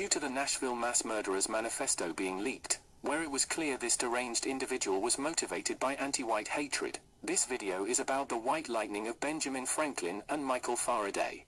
due to the Nashville mass murderers manifesto being leaked, where it was clear this deranged individual was motivated by anti-white hatred. This video is about the white lightning of Benjamin Franklin and Michael Faraday.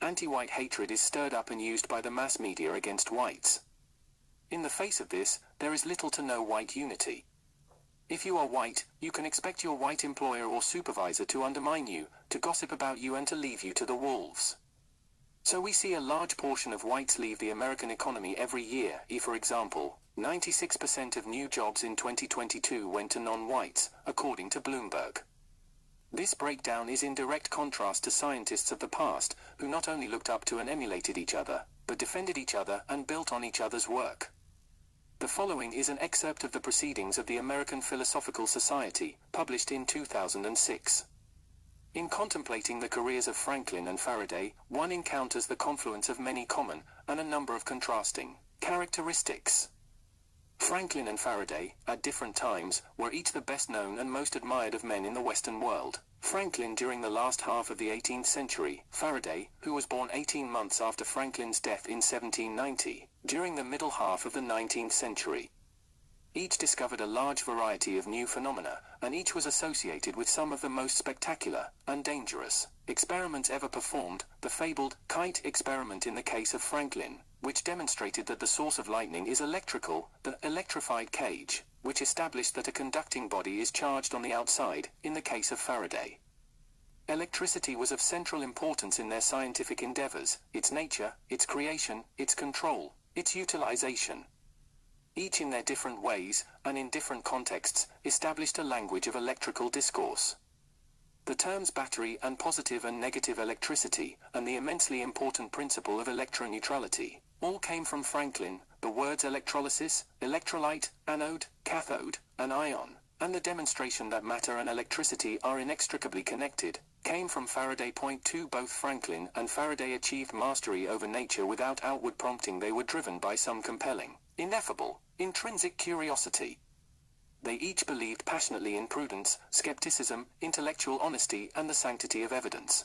Anti-white hatred is stirred up and used by the mass media against whites. In the face of this, there is little to no white unity. If you are white, you can expect your white employer or supervisor to undermine you, to gossip about you and to leave you to the wolves. So we see a large portion of whites leave the American economy every year. E for example, 96% of new jobs in 2022 went to non-whites, according to Bloomberg. This breakdown is in direct contrast to scientists of the past, who not only looked up to and emulated each other, but defended each other and built on each other's work. The following is an excerpt of the Proceedings of the American Philosophical Society, published in 2006. In contemplating the careers of Franklin and Faraday, one encounters the confluence of many common, and a number of contrasting, characteristics. Franklin and Faraday, at different times, were each the best known and most admired of men in the Western world. Franklin during the last half of the 18th century, Faraday, who was born 18 months after Franklin's death in 1790, during the middle half of the 19th century. Each discovered a large variety of new phenomena, and each was associated with some of the most spectacular and dangerous experiments ever performed, the fabled kite experiment in the case of Franklin, which demonstrated that the source of lightning is electrical, the electrified cage, which established that a conducting body is charged on the outside, in the case of Faraday. Electricity was of central importance in their scientific endeavors, its nature, its creation, its control, its utilization. Each in their different ways, and in different contexts, established a language of electrical discourse. The terms battery and positive and negative electricity, and the immensely important principle of electroneutrality, all came from Franklin, the words electrolysis, electrolyte, anode, cathode, and ion, and the demonstration that matter and electricity are inextricably connected, came from Faraday. Point two Both Franklin and Faraday achieved mastery over nature without outward prompting they were driven by some compelling, ineffable, intrinsic curiosity. They each believed passionately in prudence, skepticism, intellectual honesty, and the sanctity of evidence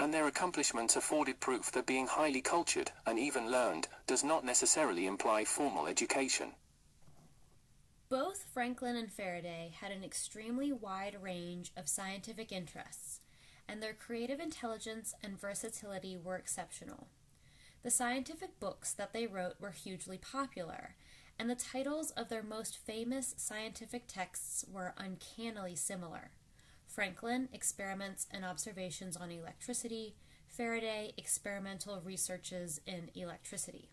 and their accomplishments afforded proof that being highly cultured and even learned does not necessarily imply formal education. Both Franklin and Faraday had an extremely wide range of scientific interests, and their creative intelligence and versatility were exceptional. The scientific books that they wrote were hugely popular, and the titles of their most famous scientific texts were uncannily similar. Franklin, Experiments and Observations on Electricity, Faraday, Experimental Researches in Electricity.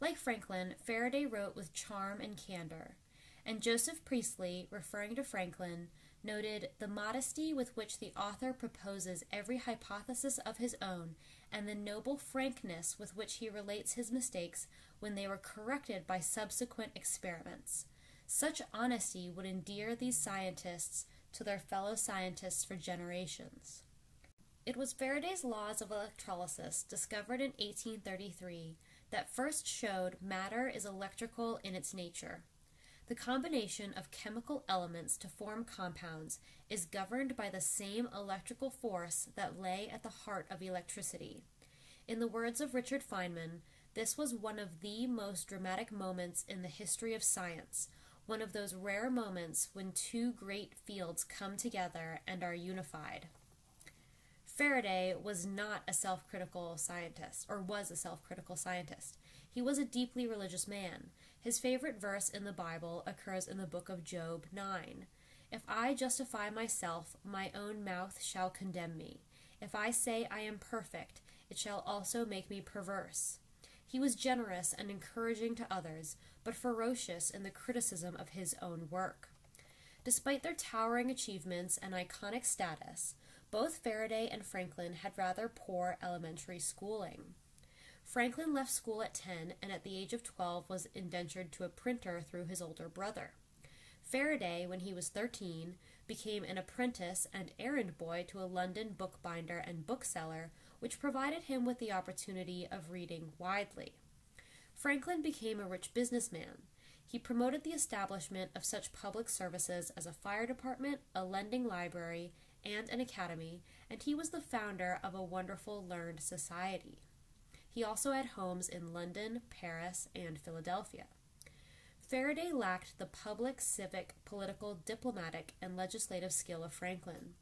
Like Franklin, Faraday wrote with charm and candor, and Joseph Priestley, referring to Franklin, noted the modesty with which the author proposes every hypothesis of his own and the noble frankness with which he relates his mistakes when they were corrected by subsequent experiments. Such honesty would endear these scientists to their fellow scientists for generations. It was Faraday's laws of electrolysis, discovered in 1833, that first showed matter is electrical in its nature. The combination of chemical elements to form compounds is governed by the same electrical force that lay at the heart of electricity. In the words of Richard Feynman, this was one of the most dramatic moments in the history of science, one of those rare moments when two great fields come together and are unified. Faraday was not a self critical scientist, or was a self critical scientist. He was a deeply religious man. His favorite verse in the Bible occurs in the book of Job 9. If I justify myself, my own mouth shall condemn me. If I say I am perfect, it shall also make me perverse. He was generous and encouraging to others, but ferocious in the criticism of his own work. Despite their towering achievements and iconic status, both Faraday and Franklin had rather poor elementary schooling. Franklin left school at 10 and at the age of 12 was indentured to a printer through his older brother. Faraday, when he was 13, became an apprentice and errand boy to a London bookbinder and bookseller which provided him with the opportunity of reading widely. Franklin became a rich businessman. He promoted the establishment of such public services as a fire department, a lending library, and an academy, and he was the founder of a wonderful learned society. He also had homes in London, Paris, and Philadelphia. Faraday lacked the public, civic, political, diplomatic, and legislative skill of Franklin.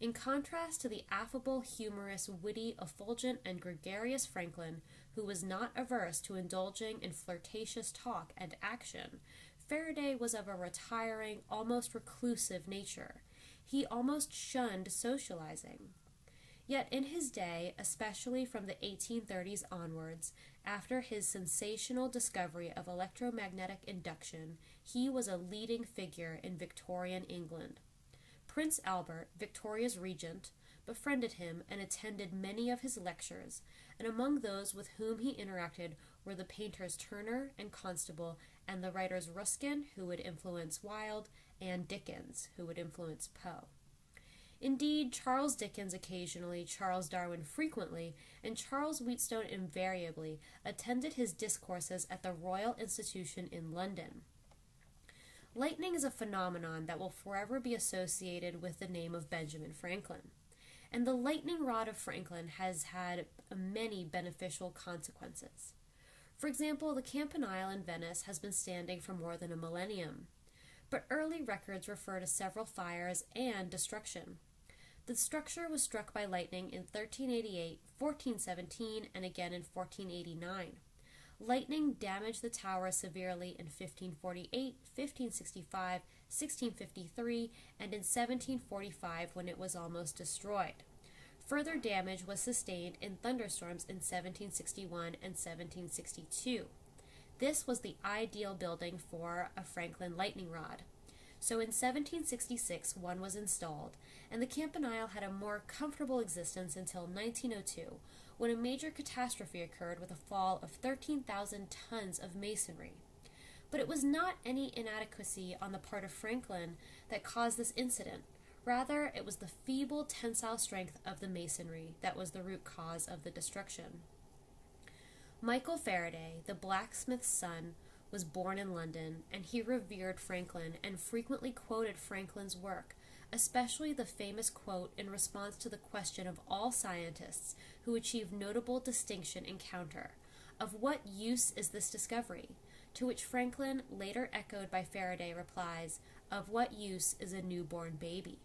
In contrast to the affable, humorous, witty, effulgent, and gregarious Franklin, who was not averse to indulging in flirtatious talk and action, Faraday was of a retiring, almost reclusive nature. He almost shunned socializing. Yet in his day, especially from the 1830s onwards, after his sensational discovery of electromagnetic induction, he was a leading figure in Victorian England. Prince Albert, Victoria's regent, befriended him and attended many of his lectures, and among those with whom he interacted were the painters Turner and Constable and the writers Ruskin, who would influence Wilde, and Dickens, who would influence Poe. Indeed, Charles Dickens occasionally, Charles Darwin frequently, and Charles Wheatstone invariably attended his discourses at the Royal Institution in London. Lightning is a phenomenon that will forever be associated with the name of Benjamin Franklin. And the lightning rod of Franklin has had many beneficial consequences. For example, the Campanile in Venice has been standing for more than a millennium. But early records refer to several fires and destruction. The structure was struck by lightning in 1388, 1417, and again in 1489. Lightning damaged the tower severely in 1548, 1565, 1653, and in 1745 when it was almost destroyed. Further damage was sustained in thunderstorms in 1761 and 1762. This was the ideal building for a Franklin lightning rod. So in 1766, one was installed, and the Campanile had a more comfortable existence until 1902, when a major catastrophe occurred with a fall of 13,000 tons of masonry. But it was not any inadequacy on the part of Franklin that caused this incident. Rather, it was the feeble tensile strength of the masonry that was the root cause of the destruction. Michael Faraday, the blacksmith's son, was born in London, and he revered Franklin and frequently quoted Franklin's work, especially the famous quote in response to the question of all scientists who achieve notable distinction in counter of what use is this discovery? To which Franklin, later echoed by Faraday, replies, Of what use is a newborn baby?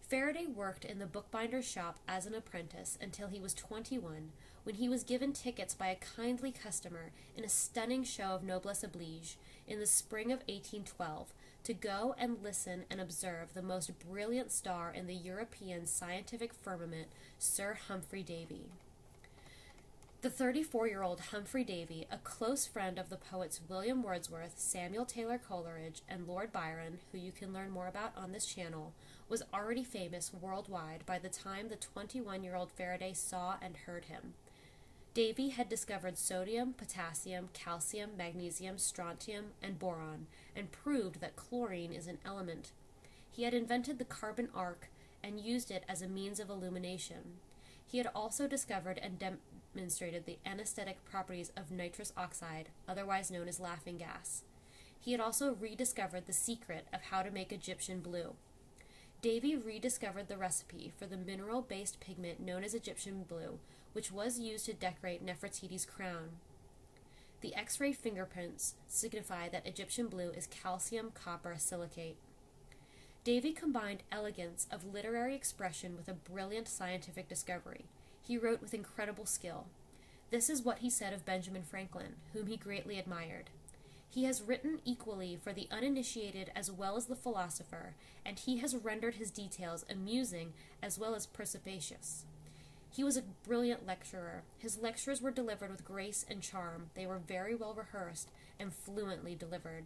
Faraday worked in the bookbinder's shop as an apprentice until he was 21, when he was given tickets by a kindly customer in a stunning show of noblesse oblige in the spring of 1812 to go and listen and observe the most brilliant star in the European scientific firmament, Sir Humphry Davy. The 34 year old Humphry Davy, a close friend of the poets William Wordsworth, Samuel Taylor Coleridge, and Lord Byron, who you can learn more about on this channel, was already famous worldwide by the time the 21 year old Faraday saw and heard him. Davy had discovered sodium, potassium, calcium, magnesium, strontium, and boron, and proved that chlorine is an element. He had invented the carbon arc and used it as a means of illumination. He had also discovered and demonstrated the anesthetic properties of nitrous oxide, otherwise known as laughing gas. He had also rediscovered the secret of how to make Egyptian blue. Davy rediscovered the recipe for the mineral based pigment known as Egyptian blue, which was used to decorate Nefertiti's crown. The X ray fingerprints signify that Egyptian blue is calcium copper silicate. Davy combined elegance of literary expression with a brilliant scientific discovery. He wrote with incredible skill. This is what he said of Benjamin Franklin, whom he greatly admired. He has written equally for the uninitiated as well as the philosopher, and he has rendered his details amusing as well as perspicacious. He was a brilliant lecturer. His lectures were delivered with grace and charm. They were very well rehearsed and fluently delivered.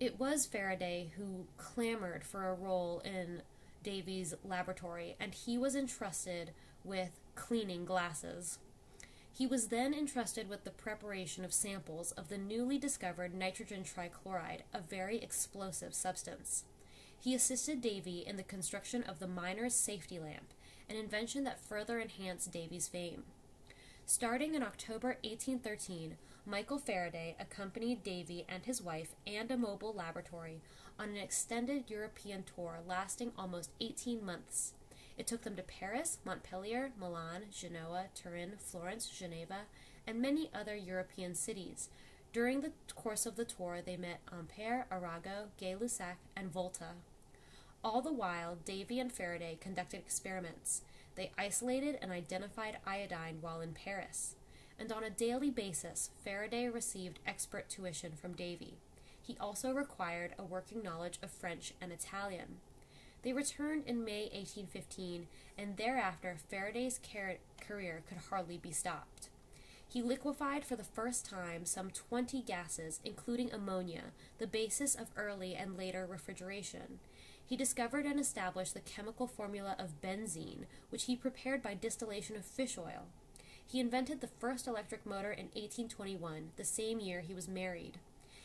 It was Faraday who clamored for a role in Davy's laboratory, and he was entrusted with cleaning glasses. He was then entrusted with the preparation of samples of the newly discovered nitrogen trichloride, a very explosive substance. He assisted Davy in the construction of the miner's safety lamp, an invention that further enhanced Davy's fame. Starting in October 1813, Michael Faraday accompanied Davy and his wife and a mobile laboratory on an extended European tour lasting almost 18 months. It took them to Paris, Montpellier, Milan, Genoa, Turin, Florence, Geneva, and many other European cities. During the course of the tour, they met Ampere, Arago, Gay Lussac, and Volta. All the while, Davy and Faraday conducted experiments. They isolated and identified iodine while in Paris. And on a daily basis, Faraday received expert tuition from Davy. He also required a working knowledge of French and Italian. They returned in May 1815, and thereafter Faraday's career could hardly be stopped. He liquefied for the first time some 20 gases, including ammonia, the basis of early and later refrigeration. He discovered and established the chemical formula of benzene, which he prepared by distillation of fish oil. He invented the first electric motor in 1821, the same year he was married.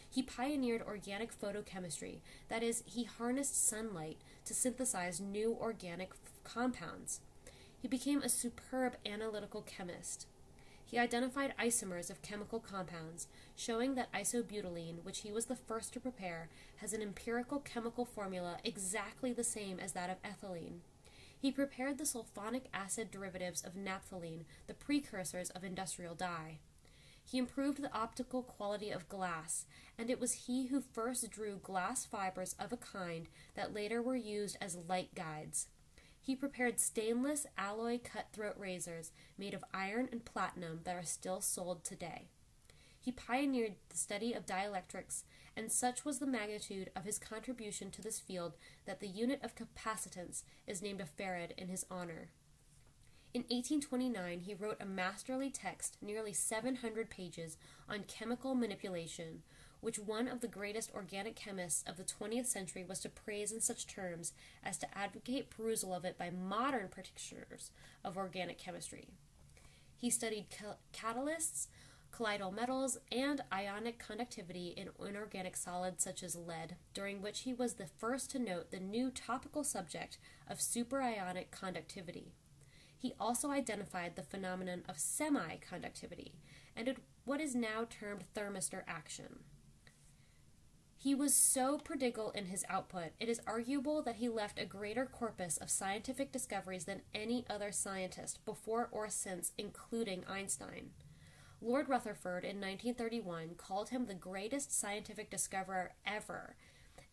He pioneered organic photochemistry, that is, he harnessed sunlight to synthesize new organic compounds. He became a superb analytical chemist. He identified isomers of chemical compounds, showing that isobutylene, which he was the first to prepare, has an empirical chemical formula exactly the same as that of ethylene. He prepared the sulfonic acid derivatives of naphthalene, the precursors of industrial dye. He improved the optical quality of glass, and it was he who first drew glass fibers of a kind that later were used as light guides. He prepared stainless alloy cutthroat razors made of iron and platinum that are still sold today. He pioneered the study of dielectrics, and such was the magnitude of his contribution to this field that the unit of capacitance is named a farad in his honor. In 1829, he wrote a masterly text, nearly 700 pages, on chemical manipulation, which one of the greatest organic chemists of the 20th century was to praise in such terms as to advocate perusal of it by modern practitioners of organic chemistry. He studied catalysts, colloidal metals, and ionic conductivity in inorganic solids such as lead, during which he was the first to note the new topical subject of superionic conductivity. He also identified the phenomenon of semiconductivity and what is now termed thermistor action. He was so prodigal in his output, it is arguable that he left a greater corpus of scientific discoveries than any other scientist before or since, including Einstein. Lord Rutherford in 1931 called him the greatest scientific discoverer ever,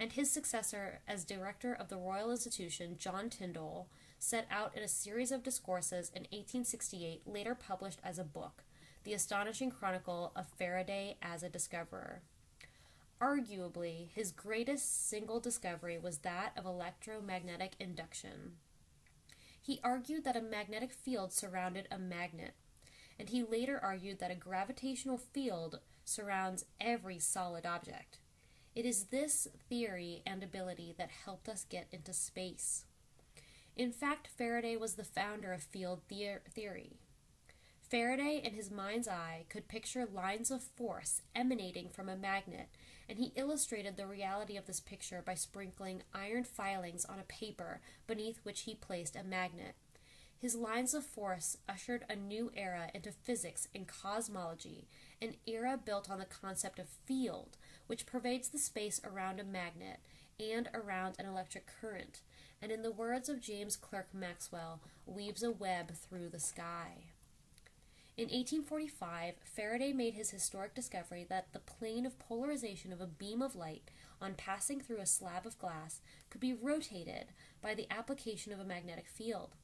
and his successor as director of the Royal Institution, John Tyndall, set out in a series of discourses in 1868, later published as a book, The Astonishing Chronicle of Faraday as a Discoverer. Arguably, his greatest single discovery was that of electromagnetic induction. He argued that a magnetic field surrounded a magnet, and he later argued that a gravitational field surrounds every solid object. It is this theory and ability that helped us get into space. In fact, Faraday was the founder of field theory. Faraday, in his mind's eye, could picture lines of force emanating from a magnet, and he illustrated the reality of this picture by sprinkling iron filings on a paper beneath which he placed a magnet. His lines of force ushered a new era into physics and cosmology, an era built on the concept of field, which pervades the space around a magnet and around an electric current and in the words of James Clerk Maxwell, weaves a web through the sky. In 1845, Faraday made his historic discovery that the plane of polarization of a beam of light on passing through a slab of glass could be rotated by the application of a magnetic field.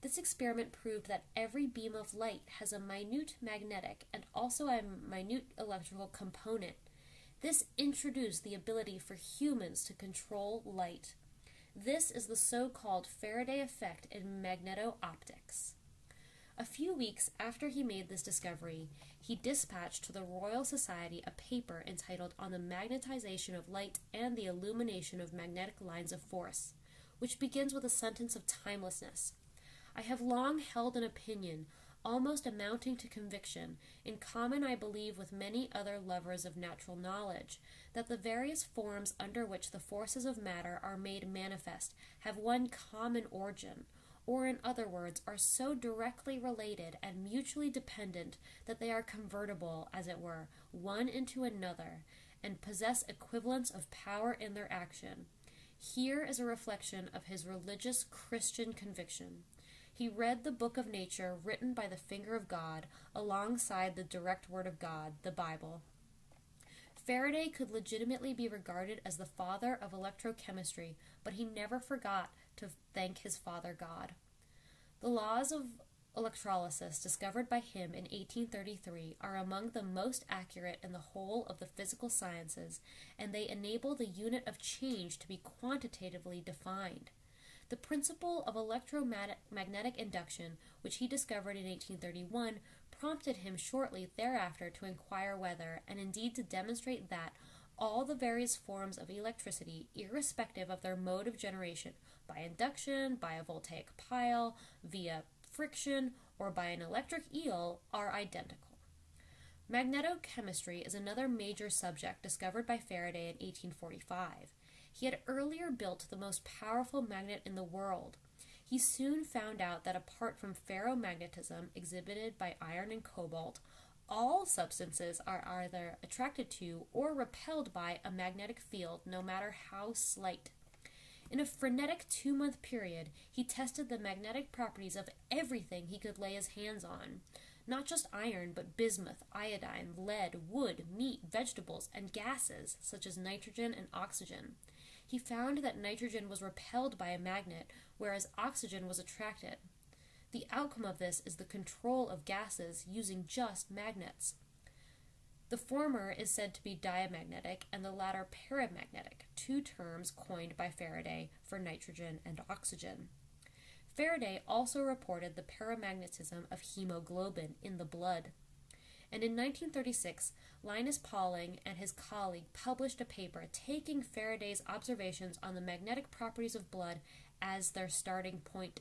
This experiment proved that every beam of light has a minute magnetic and also a minute electrical component. This introduced the ability for humans to control light. This is the so called Faraday effect in magneto-optics. A few weeks after he made this discovery, he dispatched to the Royal Society a paper entitled On the Magnetization of Light and the Illumination of Magnetic Lines of Force, which begins with a sentence of timelessness. I have long held an opinion almost amounting to conviction, in common, I believe, with many other lovers of natural knowledge, that the various forms under which the forces of matter are made manifest have one common origin, or, in other words, are so directly related and mutually dependent that they are convertible, as it were, one into another, and possess equivalents of power in their action. Here is a reflection of his religious Christian conviction. He read the book of nature written by the finger of God alongside the direct word of God, the Bible. Faraday could legitimately be regarded as the father of electrochemistry, but he never forgot to thank his father God. The laws of electrolysis discovered by him in 1833 are among the most accurate in the whole of the physical sciences, and they enable the unit of change to be quantitatively defined. The principle of electromagnetic induction, which he discovered in 1831, prompted him shortly thereafter to inquire whether, and indeed to demonstrate that, all the various forms of electricity, irrespective of their mode of generation, by induction, by a voltaic pile, via friction, or by an electric eel, are identical. Magnetochemistry is another major subject discovered by Faraday in 1845. He had earlier built the most powerful magnet in the world. He soon found out that apart from ferromagnetism exhibited by iron and cobalt, all substances are either attracted to or repelled by a magnetic field, no matter how slight. In a frenetic two month period, he tested the magnetic properties of everything he could lay his hands on. Not just iron, but bismuth, iodine, lead, wood, meat, vegetables, and gases such as nitrogen and oxygen. He found that nitrogen was repelled by a magnet, whereas oxygen was attracted. The outcome of this is the control of gases using just magnets. The former is said to be diamagnetic and the latter paramagnetic, two terms coined by Faraday for nitrogen and oxygen. Faraday also reported the paramagnetism of hemoglobin in the blood. And in 1936, Linus Pauling and his colleague published a paper taking Faraday's observations on the magnetic properties of blood as their starting point.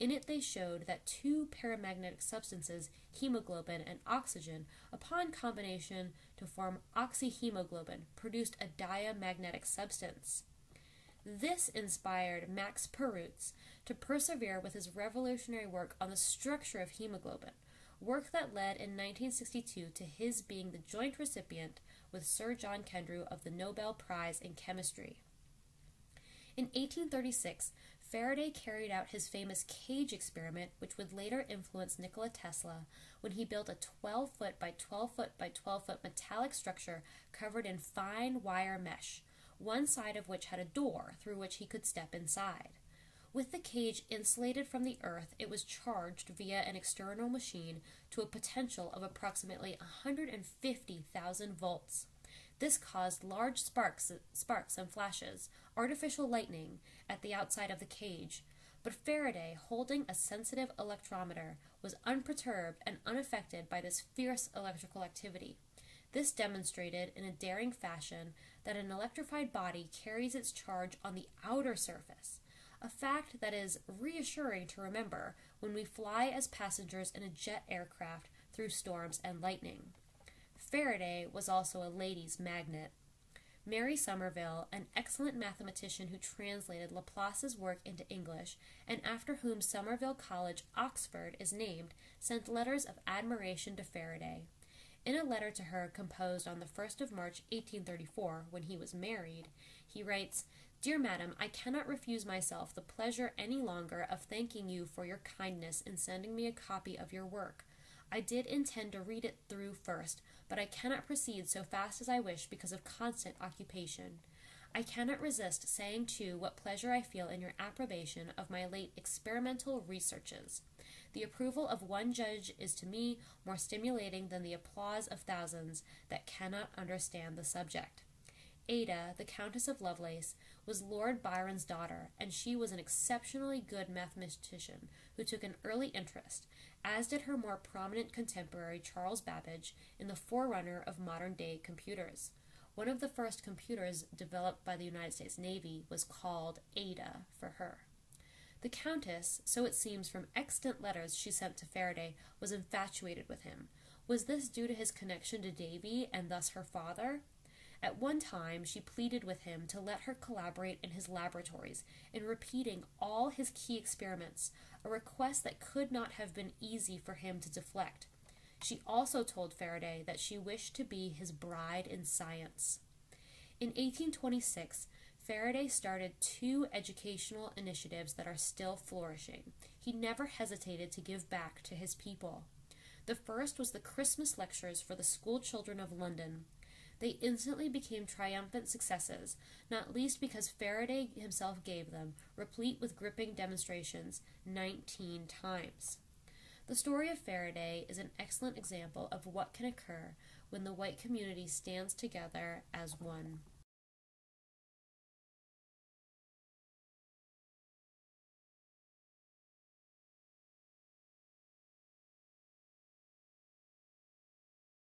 In it, they showed that two paramagnetic substances, hemoglobin and oxygen, upon combination to form oxyhemoglobin, produced a diamagnetic substance. This inspired Max Perutz to persevere with his revolutionary work on the structure of hemoglobin, work that led in 1962 to his being the joint recipient with Sir John Kendrew of the Nobel Prize in Chemistry. In 1836, Faraday carried out his famous cage experiment, which would later influence Nikola Tesla when he built a 12 foot by 12 foot by 12 foot metallic structure covered in fine wire mesh, one side of which had a door through which he could step inside. With the cage insulated from the earth, it was charged via an external machine to a potential of approximately 150,000 volts. This caused large sparks, sparks and flashes, artificial lightning, at the outside of the cage. But Faraday, holding a sensitive electrometer, was unperturbed and unaffected by this fierce electrical activity. This demonstrated in a daring fashion that an electrified body carries its charge on the outer surface, a fact that is reassuring to remember when we fly as passengers in a jet aircraft through storms and lightning. Faraday was also a lady's magnet. Mary Somerville, an excellent mathematician who translated Laplace's work into English, and after whom Somerville College, Oxford, is named, sent letters of admiration to Faraday. In a letter to her composed on the 1st of March 1834, when he was married, he writes, Dear Madam, I cannot refuse myself the pleasure any longer of thanking you for your kindness in sending me a copy of your work. I did intend to read it through first, but I cannot proceed so fast as I wish because of constant occupation. I cannot resist saying too what pleasure I feel in your approbation of my late experimental researches. The approval of one judge is to me more stimulating than the applause of thousands that cannot understand the subject. Ada, the Countess of Lovelace, was Lord Byron's daughter, and she was an exceptionally good mathematician who took an early interest, as did her more prominent contemporary Charles Babbage, in the forerunner of modern day computers. One of the first computers developed by the United States Navy was called Ada for her. The Countess, so it seems from extant letters she sent to Faraday, was infatuated with him. Was this due to his connection to Davy and thus her father? At one time, she pleaded with him to let her collaborate in his laboratories in repeating all his key experiments, a request that could not have been easy for him to deflect. She also told Faraday that she wished to be his bride in science. In 1826, Faraday started two educational initiatives that are still flourishing. He never hesitated to give back to his people. The first was the Christmas lectures for the school children of London. They instantly became triumphant successes, not least because Faraday himself gave them, replete with gripping demonstrations, 19 times. The story of Faraday is an excellent example of what can occur when the white community stands together as one.